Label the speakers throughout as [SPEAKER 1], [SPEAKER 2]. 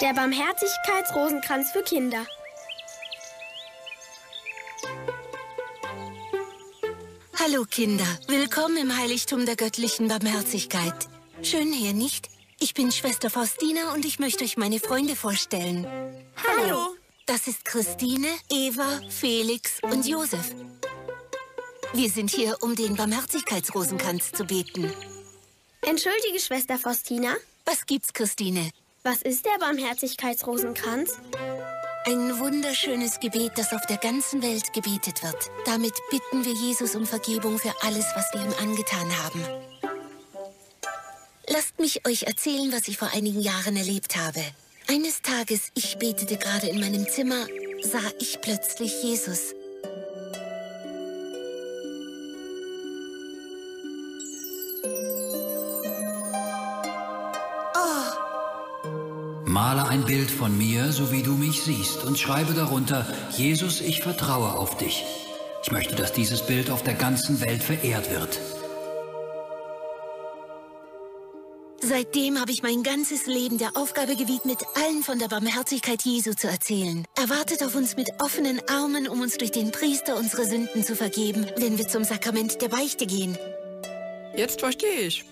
[SPEAKER 1] Der Barmherzigkeitsrosenkranz für Kinder.
[SPEAKER 2] Hallo Kinder, willkommen im Heiligtum der göttlichen Barmherzigkeit. Schön hier, nicht? Ich bin Schwester Faustina und ich möchte euch meine Freunde vorstellen.
[SPEAKER 1] Hallo.
[SPEAKER 2] Das ist Christine, Eva, Felix und Josef. Wir sind hier, um den Barmherzigkeitsrosenkranz zu beten.
[SPEAKER 1] Entschuldige, Schwester Faustina.
[SPEAKER 2] Was gibt's, Christine?
[SPEAKER 1] Was ist der Barmherzigkeitsrosenkranz?
[SPEAKER 2] Ein wunderschönes Gebet, das auf der ganzen Welt gebetet wird. Damit bitten wir Jesus um Vergebung für alles, was wir ihm angetan haben. Lasst mich euch erzählen, was ich vor einigen Jahren erlebt habe. Eines Tages, ich betete gerade in meinem Zimmer, sah ich plötzlich Jesus.
[SPEAKER 3] Male ein Bild von mir, so wie du mich siehst, und schreibe darunter, Jesus, ich vertraue auf dich. Ich möchte, dass dieses Bild auf der ganzen Welt verehrt wird.
[SPEAKER 2] Seitdem habe ich mein ganzes Leben der Aufgabe gewidmet, allen von der Barmherzigkeit Jesu zu erzählen. Er wartet auf uns mit offenen Armen, um uns durch den Priester unsere Sünden zu vergeben, wenn wir zum Sakrament der Beichte gehen.
[SPEAKER 4] Jetzt verstehe ich.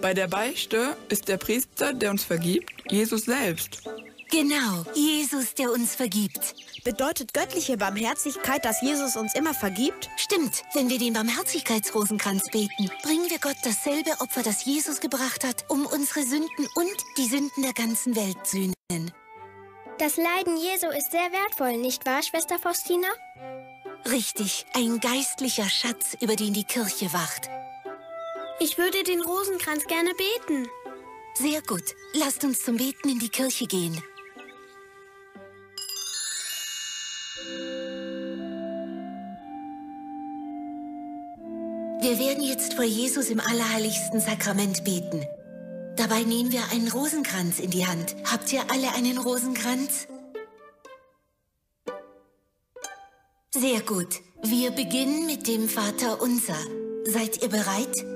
[SPEAKER 4] Bei der Beichte ist der Priester, der uns vergibt, Jesus selbst.
[SPEAKER 2] Genau, Jesus, der uns vergibt.
[SPEAKER 5] Bedeutet göttliche Barmherzigkeit, dass Jesus uns immer vergibt?
[SPEAKER 2] Stimmt, wenn wir den Barmherzigkeitsrosenkranz beten, bringen wir Gott dasselbe Opfer, das Jesus gebracht hat, um unsere Sünden und die Sünden der ganzen Welt zu sühnen.
[SPEAKER 1] Das Leiden Jesu ist sehr wertvoll, nicht wahr, Schwester Faustina?
[SPEAKER 2] Richtig, ein geistlicher Schatz, über den die Kirche wacht.
[SPEAKER 1] Ich würde den Rosenkranz gerne beten.
[SPEAKER 2] Sehr gut, lasst uns zum Beten in die Kirche gehen. Wir werden jetzt vor Jesus im allerheiligsten Sakrament beten. Dabei nehmen wir einen Rosenkranz in die Hand. Habt ihr alle einen Rosenkranz? Sehr gut. Wir beginnen mit dem Vater Unser. Seid ihr bereit?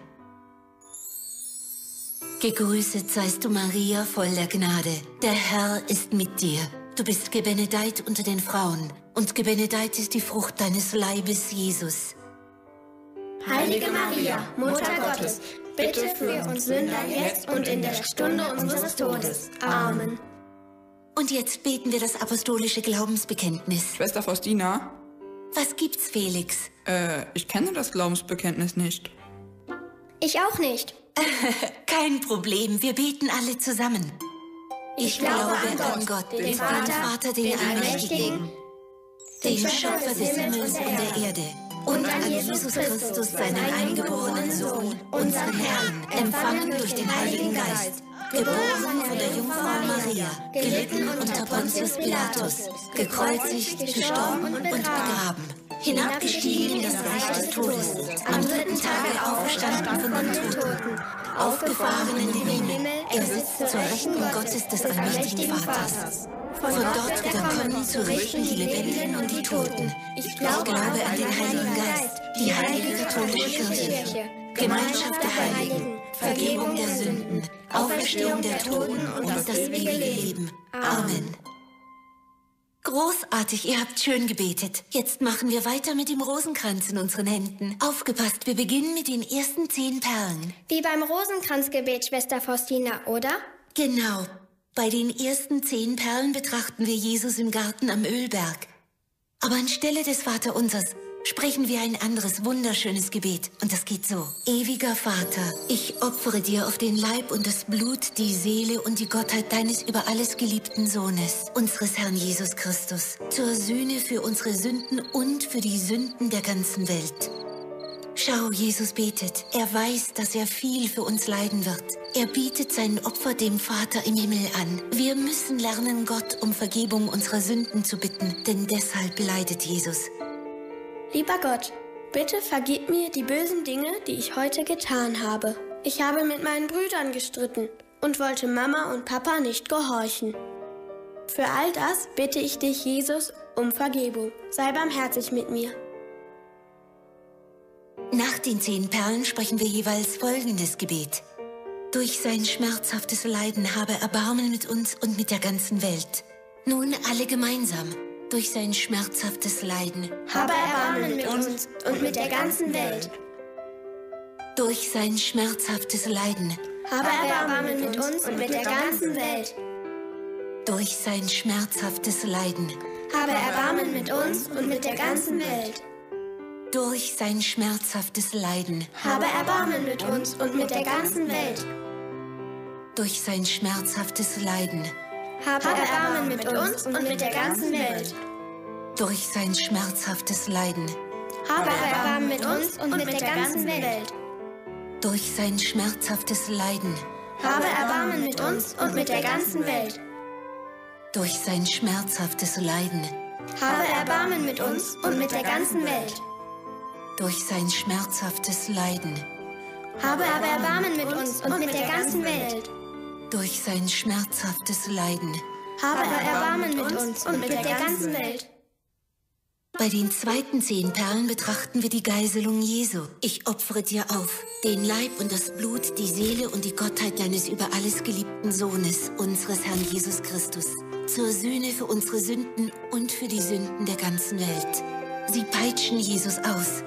[SPEAKER 2] Gegrüßet seist du Maria, voll der Gnade. Der Herr ist mit dir. Du bist gebenedeit unter den Frauen, und gebenedeit ist die Frucht deines Leibes, Jesus.
[SPEAKER 6] Heilige Maria, Mutter Gottes, bitte für uns Sünder jetzt und in der Stunde unseres Todes. Amen.
[SPEAKER 2] Und jetzt beten wir das apostolische Glaubensbekenntnis.
[SPEAKER 4] Schwester Faustina,
[SPEAKER 2] Was gibt's, Felix?
[SPEAKER 4] äh, ich kenne das Glaubensbekenntnis nicht.
[SPEAKER 1] Ich auch nicht.
[SPEAKER 2] Kein Problem, wir beten alle zusammen. Ich glaube an Gott, den Vater, Vater den Allmächtigen, den Schöpfer des Himmels und der Erde, und an Jesus Christus, seinen eingeborenen Sohn, unseren Herrn, empfangen durch den Heiligen Geist, geboren von der Jungfrau Maria, gelitten unter Pontius Pilatus, gekreuzigt, gestorben und begraben, hinabgestiegen in das Reich des Todes, am dritten Tage auferstanden von den Toten, aufgefahren in den Himmel, er sitzt zur Rechten Gottes des allmächtigen Vaters. Von dort wird er kommen, zu richten die Lebendigen und die Toten. Ich glaube an den Heiligen Geist, die heilige katholische Kirche, Gemeinschaft der Heiligen, Vergebung der Sünden, Auferstehung der Toten und das ewige Leben. Amen. Großartig, ihr habt schön gebetet. Jetzt machen wir weiter mit dem Rosenkranz in unseren Händen. Aufgepasst, wir beginnen mit den ersten zehn Perlen.
[SPEAKER 1] Wie beim Rosenkranzgebet, Schwester Faustina, oder?
[SPEAKER 2] Genau. Bei den ersten zehn Perlen betrachten wir Jesus im Garten am Ölberg. Aber anstelle des Vaterunsers sprechen wir ein anderes wunderschönes Gebet. Und das geht so. Ewiger Vater, ich opfere dir auf den Leib und das Blut, die Seele und die Gottheit deines über alles geliebten Sohnes, unseres Herrn Jesus Christus, zur Sühne für unsere Sünden und für die Sünden der ganzen Welt. Schau, Jesus betet. Er weiß, dass er viel für uns leiden wird. Er bietet sein Opfer dem Vater im Himmel an. Wir müssen lernen, Gott um Vergebung unserer Sünden zu bitten, denn deshalb leidet Jesus.
[SPEAKER 1] Lieber Gott, bitte vergib mir die bösen Dinge, die ich heute getan habe. Ich habe mit meinen Brüdern gestritten und wollte Mama und Papa nicht gehorchen. Für all das bitte ich dich, Jesus, um Vergebung. Sei barmherzig mit mir.
[SPEAKER 2] Nach den zehn Perlen sprechen wir jeweils folgendes Gebet. Durch sein schmerzhaftes Leiden habe Erbarmen mit uns und mit der ganzen Welt. Nun alle gemeinsam. Durch sein schmerzhaftes Leiden
[SPEAKER 1] habe Erbarmen mit uns und mit der ganzen Welt.
[SPEAKER 2] Durch sein schmerzhaftes Leiden
[SPEAKER 1] habe Erbarmen mit uns und mit der ganzen Welt.
[SPEAKER 2] Durch sein schmerzhaftes Leiden
[SPEAKER 1] habe Erbarmen mit uns und mit der ganzen Welt.
[SPEAKER 2] Durch sein schmerzhaftes Leiden
[SPEAKER 1] habe Erbarmen mit uns und mit der ganzen Welt.
[SPEAKER 2] Durch sein schmerzhaftes Leiden
[SPEAKER 1] habe Erbarmen mit uns und mit der ganzen Welt.
[SPEAKER 2] Durch sein schmerzhaftes Leiden
[SPEAKER 1] habe Erbarmen mit uns und mit der ganzen Welt.
[SPEAKER 2] Durch sein schmerzhaftes Leiden
[SPEAKER 1] habe Erbarmen mit uns und mit der ganzen Welt.
[SPEAKER 2] Durch sein schmerzhaftes Leiden
[SPEAKER 1] habe Erbarmen mit uns und mit der ganzen Welt.
[SPEAKER 2] Durch sein schmerzhaftes Leiden
[SPEAKER 1] habe Erbarmen mit uns und mit der ganzen Welt.
[SPEAKER 2] Durch sein schmerzhaftes Leiden
[SPEAKER 1] habe Erbarmen mit uns und mit der ganzen Welt.
[SPEAKER 2] Bei den zweiten zehn Perlen betrachten wir die Geiselung Jesu. Ich opfere dir auf den Leib und das Blut, die Seele und die Gottheit deines über alles geliebten Sohnes, unseres Herrn Jesus Christus, zur Sühne für unsere Sünden und für die Sünden der ganzen Welt. Sie peitschen Jesus aus.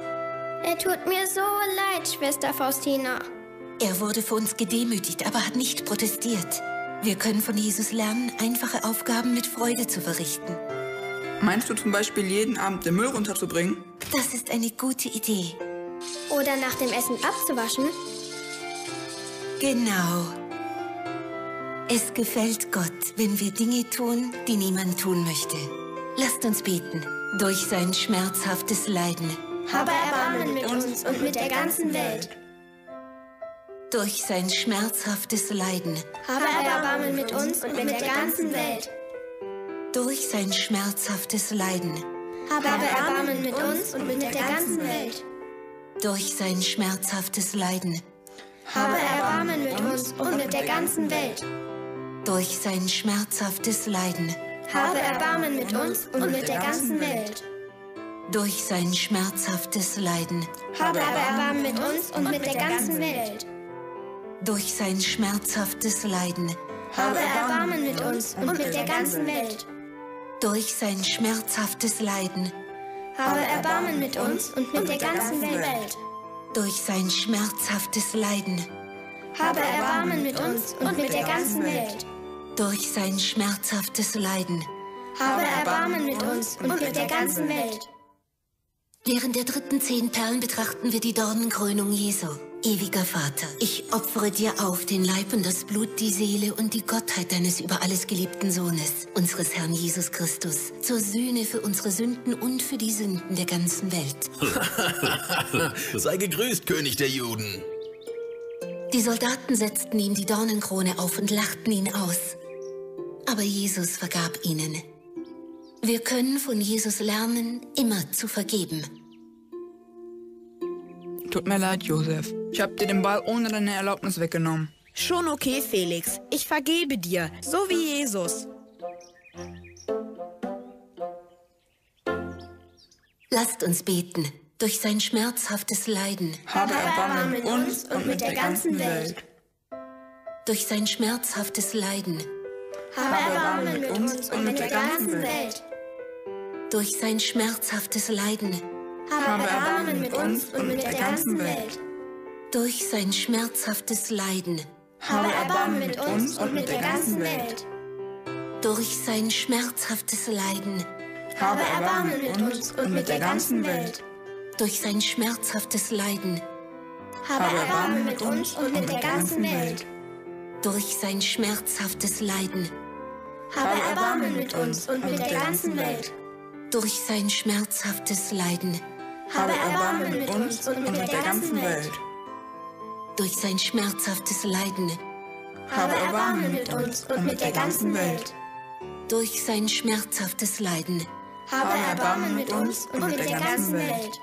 [SPEAKER 1] Er tut mir so leid, Schwester Faustina.
[SPEAKER 2] Er wurde für uns gedemütigt, aber hat nicht protestiert. Wir können von Jesus lernen, einfache Aufgaben mit Freude zu verrichten.
[SPEAKER 4] Meinst du zum Beispiel jeden Abend den Müll runterzubringen?
[SPEAKER 2] Das ist eine gute Idee.
[SPEAKER 1] Oder nach dem Essen abzuwaschen?
[SPEAKER 2] Genau. Es gefällt Gott, wenn wir Dinge tun, die niemand tun möchte. Lasst uns beten. Durch sein schmerzhaftes Leiden
[SPEAKER 1] habe Erbarmen mit uns und mit der ganzen Welt.
[SPEAKER 2] Durch sein schmerzhaftes Leiden
[SPEAKER 1] habe Erbarmen mit uns und mit der ganzen Welt.
[SPEAKER 2] Durch sein schmerzhaftes Leiden
[SPEAKER 1] habe Erbarmen mit uns und mit der ganzen Welt.
[SPEAKER 2] Durch sein schmerzhaftes Leiden
[SPEAKER 1] habe Erbarmen mit uns und mit der ganzen Welt.
[SPEAKER 2] Durch sein schmerzhaftes Leiden
[SPEAKER 1] habe Erbarmen mit uns und mit der ganzen Welt.
[SPEAKER 2] Durch sein schmerzhaftes Leiden
[SPEAKER 1] habe Erbarmen mit uns und mit der ganzen Welt.
[SPEAKER 2] Durch sein schmerzhaftes Leiden
[SPEAKER 1] habe Erbarmen mit uns und mit der ganzen Welt.
[SPEAKER 2] Durch sein schmerzhaftes Leiden
[SPEAKER 1] habe Erbarmen mit uns und mit der ganzen Welt.
[SPEAKER 2] Durch sein schmerzhaftes Leiden
[SPEAKER 1] habe Erbarmen mit uns und mit der ganzen Welt.
[SPEAKER 2] Durch sein schmerzhaftes Leiden
[SPEAKER 1] habe Erbarmen mit uns und mit der ganzen Welt.
[SPEAKER 2] Während der dritten zehn Perlen betrachten wir die Dornenkrönung Jesu. Ewiger Vater, ich opfere dir auf den Leib und das Blut, die Seele und die Gottheit deines über alles geliebten Sohnes, unseres Herrn Jesus Christus, zur Sühne für unsere Sünden und für die Sünden der ganzen Welt.
[SPEAKER 7] Sei gegrüßt, König der Juden.
[SPEAKER 2] Die Soldaten setzten ihm die Dornenkrone auf und lachten ihn aus. Aber Jesus vergab ihnen. Wir können von Jesus lernen, immer zu vergeben.
[SPEAKER 4] Tut mir leid, Josef. Ich hab dir den Ball ohne deine Erlaubnis weggenommen.
[SPEAKER 5] Schon okay, Felix. Ich vergebe dir, so wie Jesus.
[SPEAKER 2] Lasst uns beten. Durch sein schmerzhaftes Leiden
[SPEAKER 4] Habe Erbarmen mit uns und mit der ganzen Welt.
[SPEAKER 2] durch sein schmerzhaftes Leiden,
[SPEAKER 1] Habe Erbarmen mit uns und mit der ganzen Welt.
[SPEAKER 2] durch sein schmerzhaftes Leiden,
[SPEAKER 1] Habe Erbarmen mit uns und mit der ganzen Welt.
[SPEAKER 2] Durch sein schmerzhaftes Leiden,
[SPEAKER 1] Habe Erbarmen mit uns und mit der ganzen Welt.
[SPEAKER 2] durch sein schmerzhaftes Leiden,
[SPEAKER 1] Habe Erbarmen mit uns und mit der ganzen Welt.
[SPEAKER 2] durch sein schmerzhaftes Leiden,
[SPEAKER 1] Habe Erbarmen mit uns und mit der ganzen Welt.
[SPEAKER 2] durch sein schmerzhaftes Leiden,
[SPEAKER 1] Habe Erbarmen mit uns und mit der ganzen Welt.
[SPEAKER 2] durch sein schmerzhaftes Leiden,
[SPEAKER 4] habe Erbarmen mit uns und mit der ganzen Welt.
[SPEAKER 2] Durch sein schmerzhaftes Leiden,
[SPEAKER 6] habe Erbarmen mit uns und mit der ganzen Welt.
[SPEAKER 2] durch sein schmerzhaftes Leiden.
[SPEAKER 6] Habe Erbarmen mit uns und mit der ganzen Welt.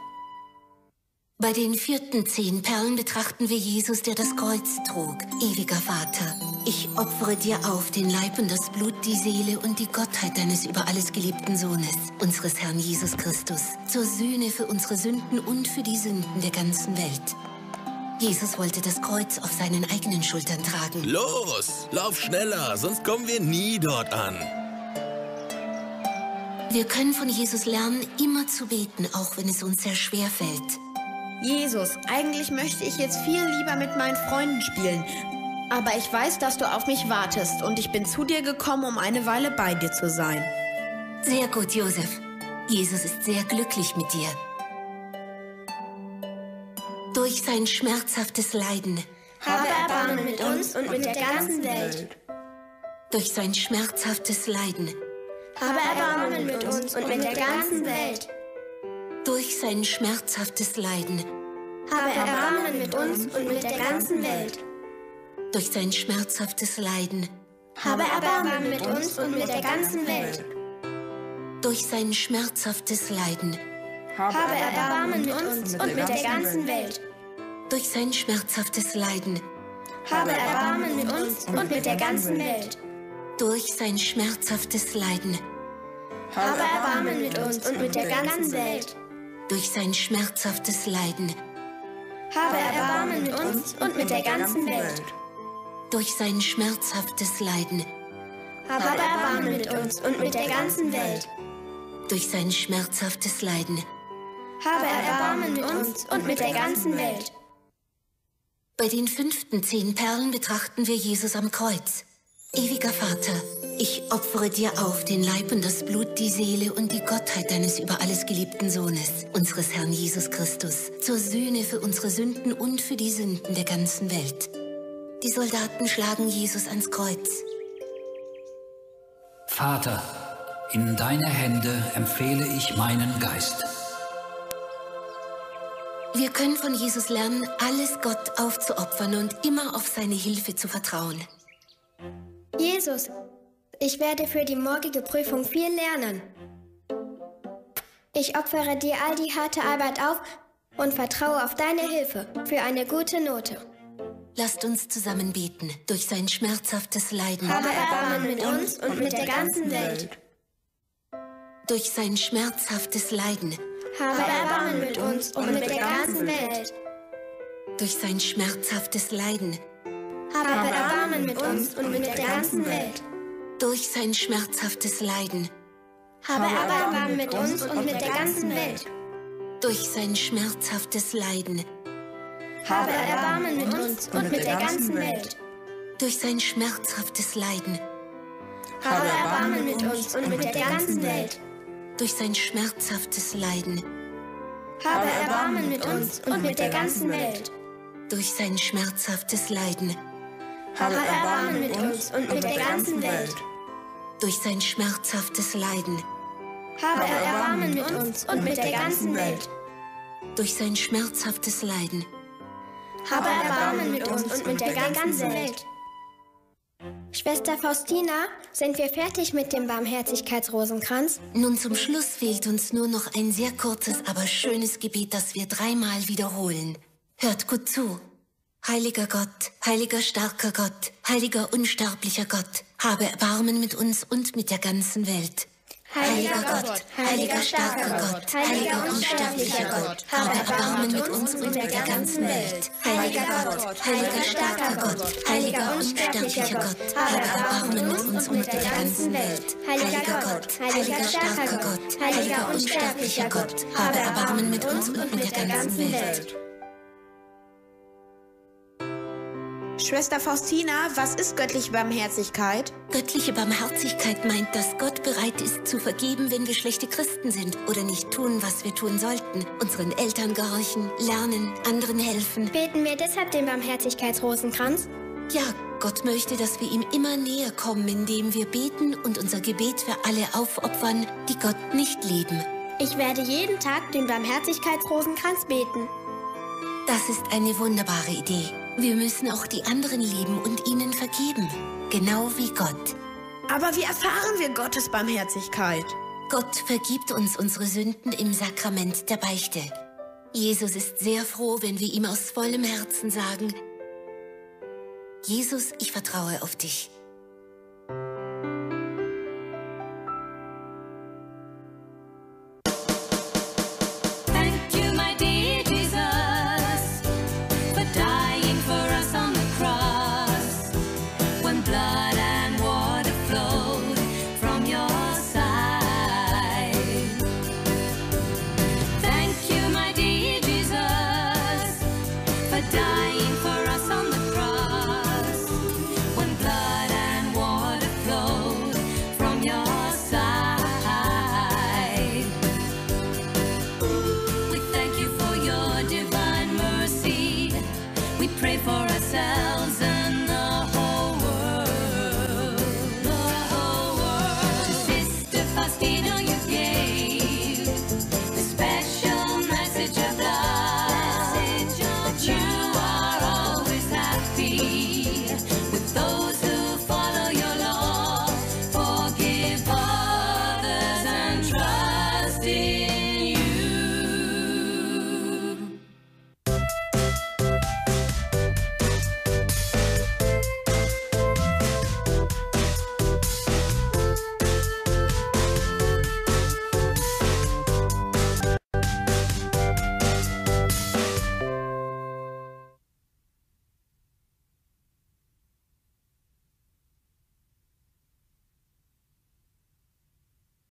[SPEAKER 2] Bei den vierten zehn Perlen betrachten wir Jesus, der das Kreuz trug. Ewiger Vater, ich opfere dir auf den Leib und das Blut, die Seele und die Gottheit deines über alles geliebten Sohnes, unseres Herrn Jesus Christus, zur Sühne für unsere Sünden und für die Sünden der ganzen Welt. Jesus wollte das Kreuz auf seinen eigenen Schultern tragen.
[SPEAKER 7] Los, lauf schneller, sonst kommen wir nie dort an.
[SPEAKER 2] Wir können von Jesus lernen, immer zu beten, auch wenn es uns sehr schwer fällt.
[SPEAKER 5] Jesus, eigentlich möchte ich jetzt viel lieber mit meinen Freunden spielen. Aber ich weiß, dass du auf mich wartest und ich bin zu dir gekommen, um eine Weile bei dir zu sein.
[SPEAKER 2] Sehr gut, Josef. Jesus ist sehr glücklich mit dir. Durch sein schmerzhaftes Leiden,
[SPEAKER 6] Habe Erbarmen mit uns und mit der ganzen Welt.
[SPEAKER 2] durch sein schmerzhaftes Leiden,
[SPEAKER 6] Habe Erbarmen mit uns und mit der ganzen Welt.
[SPEAKER 2] durch sein schmerzhaftes Leiden,
[SPEAKER 6] Habe Erbarmen mit uns und mit der ganzen Welt.
[SPEAKER 2] durch sein schmerzhaftes Leiden,
[SPEAKER 6] Habe Erbarmen mit uns und mit der ganzen Welt.
[SPEAKER 2] durch sein schmerzhaftes Leiden,
[SPEAKER 6] Habe Erbarmen mit uns und mit der ganzen Welt.
[SPEAKER 2] durch sein schmerzhaftes Leiden,
[SPEAKER 6] Habe Erbarmen mit uns und mit der ganzen Welt.
[SPEAKER 2] durch sein schmerzhaftes Leiden,
[SPEAKER 6] Habe Erbarmen mit uns und mit der ganzen Welt.
[SPEAKER 2] durch sein schmerzhaftes Leiden,
[SPEAKER 6] Habe Erbarmen mit uns und mit der ganzen Welt.
[SPEAKER 2] durch sein schmerzhaftes Leiden,
[SPEAKER 6] Habe Erbarmen mit uns und mit der ganzen Welt.
[SPEAKER 2] durch sein schmerzhaftes Leiden.
[SPEAKER 6] Habe Erbarmen mit uns und mit der ganzen Welt.
[SPEAKER 2] Bei den fünften zehn Perlen betrachten wir Jesus am Kreuz. Ewiger Vater, ich opfere dir auf den Leib und das Blut, die Seele und die Gottheit deines über alles geliebten Sohnes, unseres Herrn Jesus Christus, zur Sühne für unsere Sünden und für die Sünden der ganzen Welt. Die Soldaten schlagen Jesus ans Kreuz.
[SPEAKER 3] Vater, in deine Hände empfehle ich meinen Geist.
[SPEAKER 2] Wir können von Jesus lernen, alles Gott aufzuopfern und immer auf seine Hilfe zu vertrauen.
[SPEAKER 1] Jesus, ich werde für die morgige Prüfung viel lernen. Ich opfere dir all die harte Arbeit auf und vertraue auf deine Hilfe für eine gute Note.
[SPEAKER 2] Lasst uns zusammen beten, durch sein schmerzhaftes Leiden.
[SPEAKER 6] Habe Erbarmen mit uns und mit der ganzen Welt.
[SPEAKER 2] durch sein schmerzhaftes Leiden,
[SPEAKER 6] Habe Erbarmen mit uns und mit der ganzen Welt.
[SPEAKER 2] durch sein schmerzhaftes Leiden,
[SPEAKER 6] Habe Erbarmen mit uns und mit der ganzen Welt.
[SPEAKER 2] durch sein schmerzhaftes Leiden,
[SPEAKER 6] Habe Erbarmen mit uns und mit der ganzen Welt.
[SPEAKER 2] durch sein schmerzhaftes Leiden,
[SPEAKER 6] Habe Erbarmen mit uns und mit der ganzen Welt.
[SPEAKER 2] durch sein schmerzhaftes Leiden,
[SPEAKER 6] Habe Erbarmen mit uns und mit der ganzen Welt.
[SPEAKER 2] Durch sein schmerzhaftes Leiden,
[SPEAKER 6] Habe Erbarmen mit uns und mit der ganzen Welt.
[SPEAKER 2] durch sein schmerzhaftes Leiden,
[SPEAKER 6] Habe Erbarmen mit uns und mit der ganzen Welt.
[SPEAKER 2] durch sein schmerzhaftes Leiden,
[SPEAKER 6] Habe Erbarmen mit uns und mit der ganzen Welt.
[SPEAKER 2] durch sein schmerzhaftes Leiden,
[SPEAKER 6] Habe Erbarmen mit uns und mit der ganzen Welt.
[SPEAKER 1] Schwester Faustina, sind wir fertig mit dem Barmherzigkeitsrosenkranz?
[SPEAKER 2] Nun zum Schluss fehlt uns nur noch ein sehr kurzes, aber schönes Gebet, das wir dreimal wiederholen. Hört gut zu. Heiliger Gott, heiliger starker Gott, heiliger unsterblicher Gott, habe Erbarmen mit uns und mit der ganzen Welt. Heiliger Gott, heiliger starker Gott, heiliger unsterblicher Gott, habe Erbarmen mit uns und mit der ganzen Welt. Heiliger Gott, heiliger starker Gott, heiliger unsterblicher Gott, habe Erbarmen mit uns und mit der ganzen Welt. Heiliger Gott, heiliger starker Gott, heiliger unsterblicher Gott, habe Erbarmen mit uns und mit der ganzen Welt.
[SPEAKER 5] Schwester Faustina, was ist göttliche Barmherzigkeit?
[SPEAKER 2] Göttliche Barmherzigkeit meint, dass Gott bereit ist zu vergeben, wenn wir schlechte Christen sind oder nicht tun, was wir tun sollten. Unseren Eltern gehorchen, lernen, anderen helfen.
[SPEAKER 1] Beten wir deshalb den Barmherzigkeitsrosenkranz?
[SPEAKER 2] Ja, Gott möchte, dass wir ihm immer näher kommen, indem wir beten und unser Gebet für alle aufopfern, die Gott nicht lieben.
[SPEAKER 1] Ich werde jeden Tag den Barmherzigkeitsrosenkranz beten.
[SPEAKER 8] Das ist eine wunderbare Idee. Wir müssen auch die anderen lieben und ihnen vergeben. Genau wie Gott.
[SPEAKER 5] Aber wie erfahren wir Gottes Barmherzigkeit?
[SPEAKER 8] Gott vergibt uns unsere Sünden im Sakrament der Beichte. Jesus ist sehr froh, wenn wir ihm aus vollem Herzen sagen, Jesus, ich vertraue auf dich.